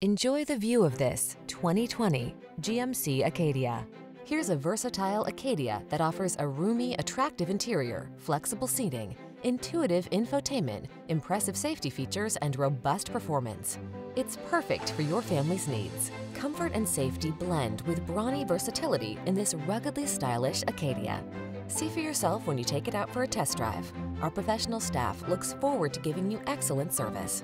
Enjoy the view of this 2020 GMC Acadia. Here's a versatile Acadia that offers a roomy, attractive interior, flexible seating, intuitive infotainment, impressive safety features, and robust performance. It's perfect for your family's needs. Comfort and safety blend with brawny versatility in this ruggedly stylish Acadia. See for yourself when you take it out for a test drive. Our professional staff looks forward to giving you excellent service.